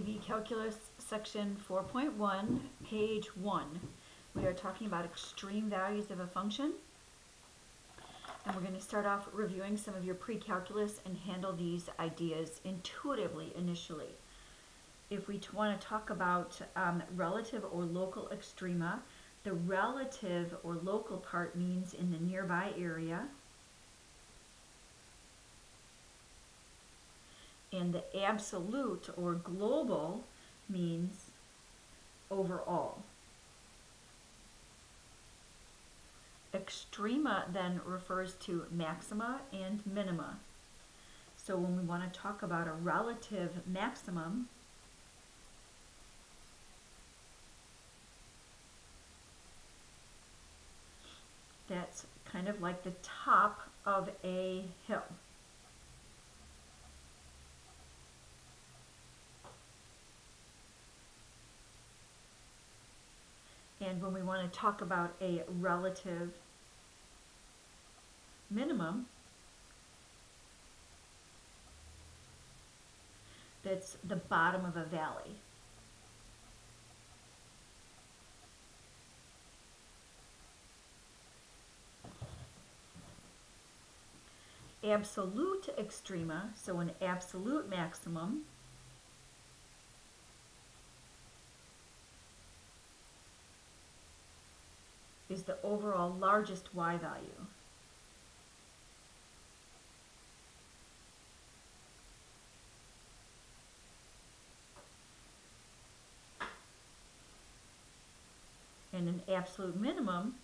Calculus, section 4.1, page 1. We are talking about extreme values of a function. And we're going to start off reviewing some of your pre-calculus and handle these ideas intuitively initially. If we want to talk about um, relative or local extrema, the relative or local part means in the nearby area. And the absolute or global means overall. Extrema then refers to maxima and minima. So when we want to talk about a relative maximum, that's kind of like the top of a hill. When we want to talk about a relative minimum, that's the bottom of a valley. Absolute extrema, so an absolute maximum, is the overall largest y value. And an absolute minimum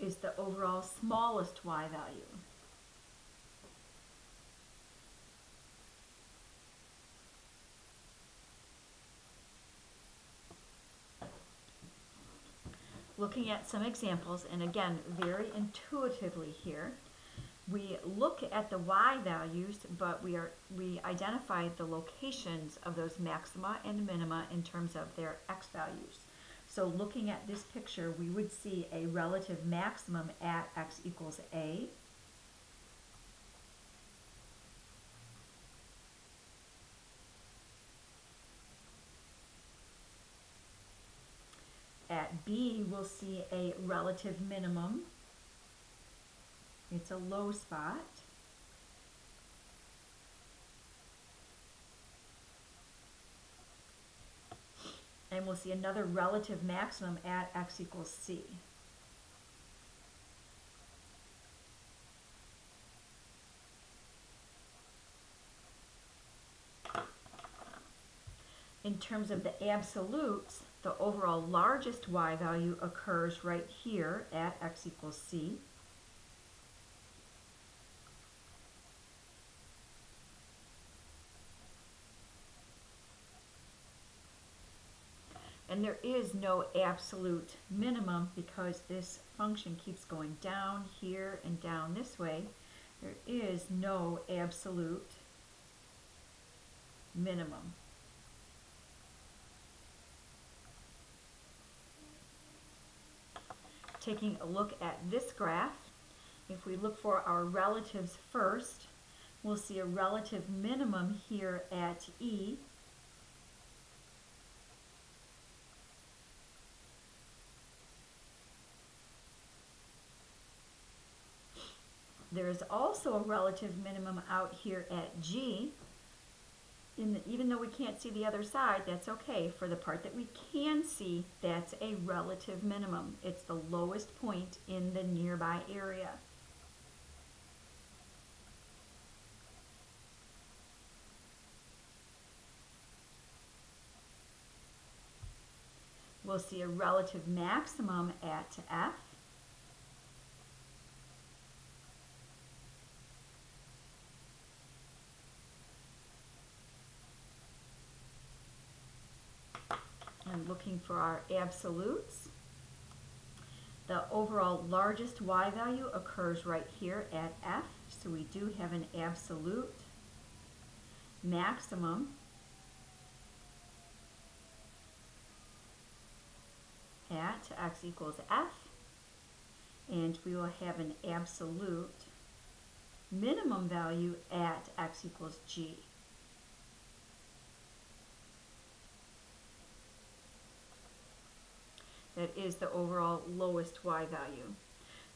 is the overall smallest y value. Looking at some examples, and again, very intuitively here, we look at the y values, but we are we identify the locations of those maxima and minima in terms of their x values. So looking at this picture, we would see a relative maximum at x equals a, At B, we'll see a relative minimum. It's a low spot. And we'll see another relative maximum at x equals c. In terms of the absolutes, the overall largest y value occurs right here at x equals c. And there is no absolute minimum because this function keeps going down here and down this way. There is no absolute minimum. Taking a look at this graph, if we look for our relatives first, we'll see a relative minimum here at E. There is also a relative minimum out here at G the, even though we can't see the other side, that's okay. For the part that we can see, that's a relative minimum. It's the lowest point in the nearby area. We'll see a relative maximum at F. looking for our absolutes. The overall largest y value occurs right here at f, so we do have an absolute maximum at x equals f, and we will have an absolute minimum value at x equals g. That is the overall lowest y value.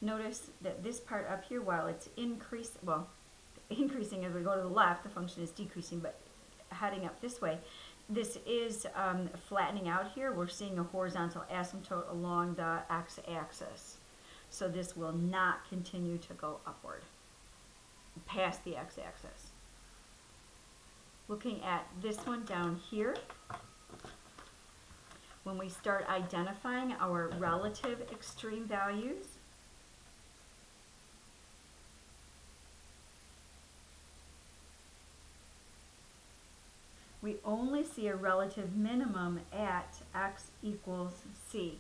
Notice that this part up here, while it's increase, well, increasing as we go to the left, the function is decreasing, but heading up this way, this is um, flattening out here. We're seeing a horizontal asymptote along the x-axis. So this will not continue to go upward past the x-axis. Looking at this one down here, when we start identifying our relative extreme values, we only see a relative minimum at x equals c.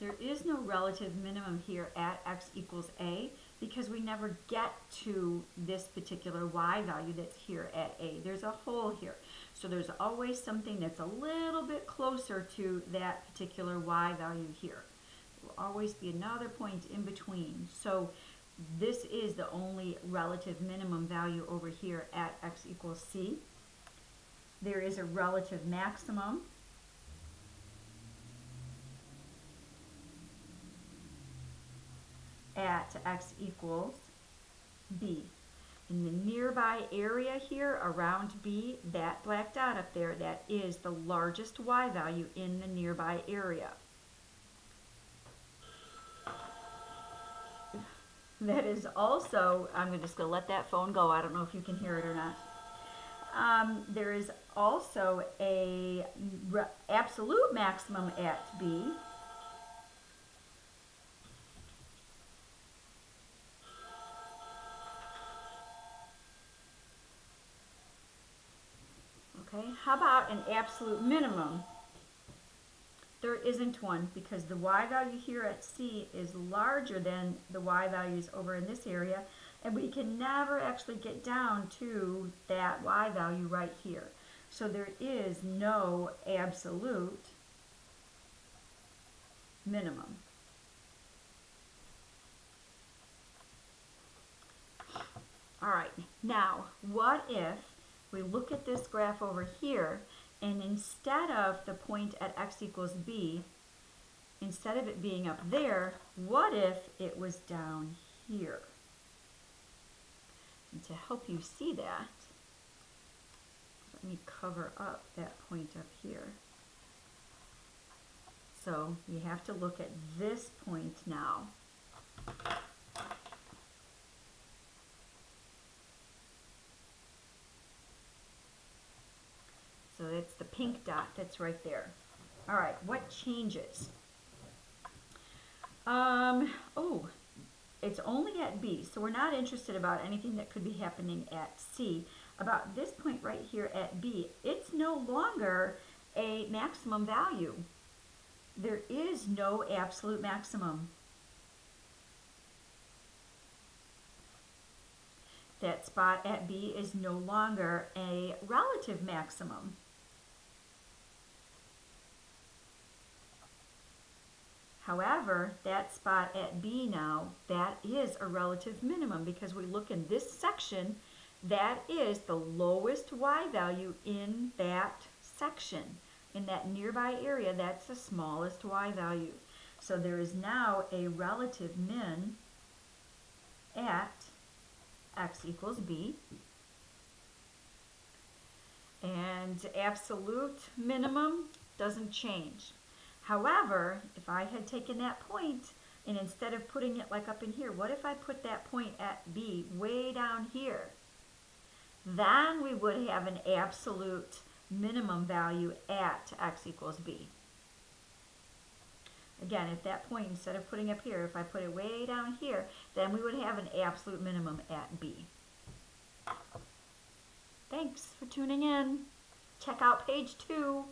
There is no relative minimum here at x equals a because we never get to this particular y value that's here at a. There's a hole here. So there's always something that's a little bit closer to that particular y value here. There will always be another point in between. So this is the only relative minimum value over here at x equals c. There is a relative maximum x equals b. In the nearby area here around b, that black dot up there, that is the largest y value in the nearby area. That is also, I'm just going to let that phone go. I don't know if you can hear it or not. Um, there is also a absolute maximum at b Okay, how about an absolute minimum? There isn't one because the y value here at C is larger than the y values over in this area and we can never actually get down to that y value right here. So there is no absolute minimum. All right, now what if we look at this graph over here, and instead of the point at x equals b, instead of it being up there, what if it was down here? And to help you see that, let me cover up that point up here. So you have to look at this point now. It's the pink dot that's right there. All right, what changes? Um, oh, it's only at B, so we're not interested about anything that could be happening at C. About this point right here at B, it's no longer a maximum value. There is no absolute maximum. That spot at B is no longer a relative maximum. However, that spot at B now, that is a relative minimum because we look in this section, that is the lowest y value in that section. In that nearby area, that's the smallest y value. So there is now a relative min at x equals b. And absolute minimum doesn't change. However, if I had taken that point and instead of putting it like up in here, what if I put that point at B way down here? Then we would have an absolute minimum value at x equals b. Again, at that point, instead of putting up here, if I put it way down here, then we would have an absolute minimum at b. Thanks for tuning in. Check out page two.